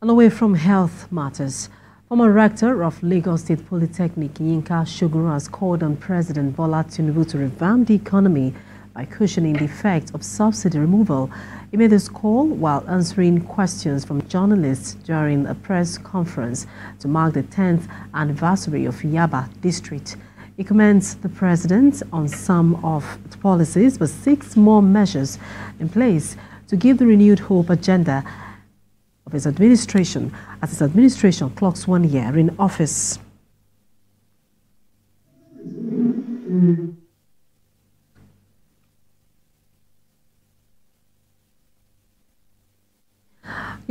And away from health matters, former rector of Lagos State Polytechnic, Yinka Sogunro, has called on President Bola Tinubu to revamp the economy by cushioning the effect of subsidy removal. He made this call while answering questions from journalists during a press conference to mark the 10th anniversary of Yaba District. He commends the president on some of the policies but six more measures in place to give the renewed hope agenda of his administration as his administration clocks one year in office.